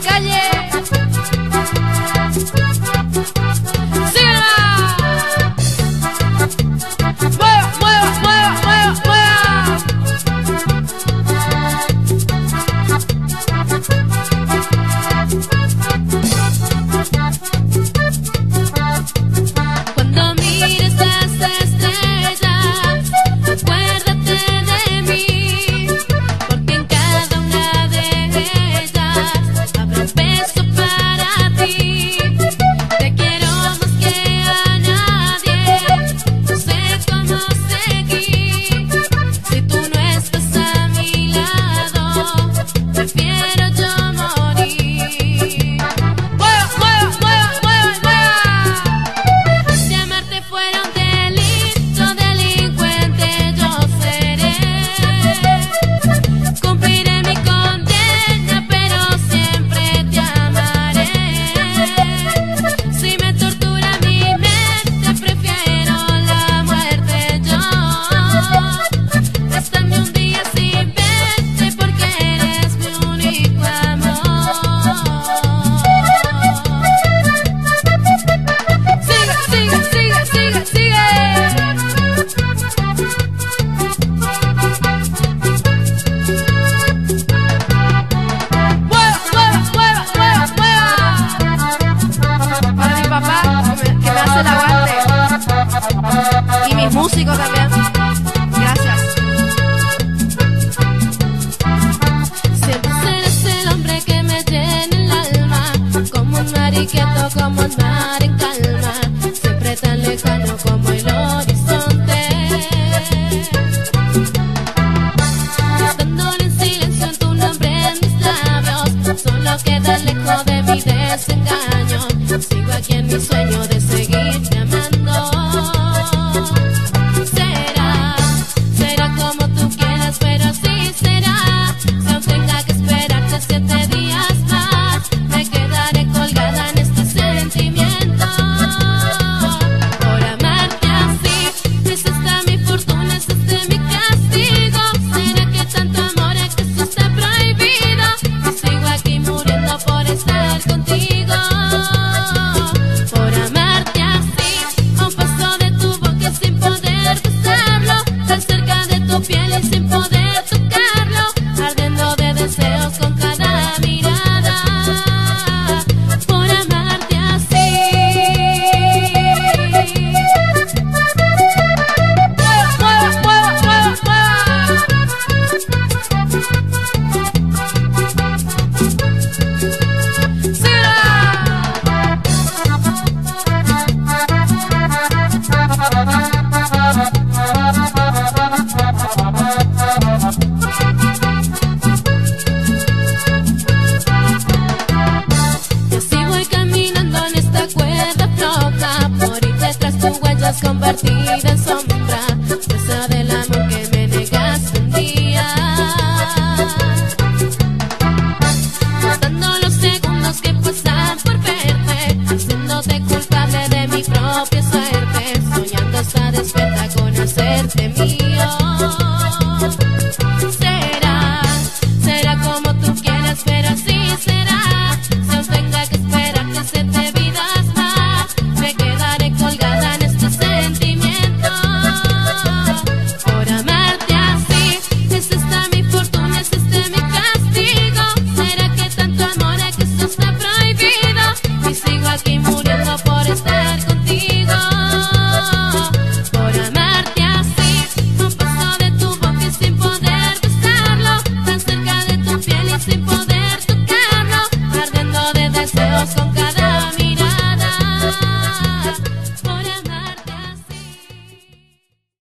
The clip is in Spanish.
calle. y mis músicos también. Gracias. Siempre eres el hombre que me llena el alma, como un mariqueto, como un mar en risas compartidas son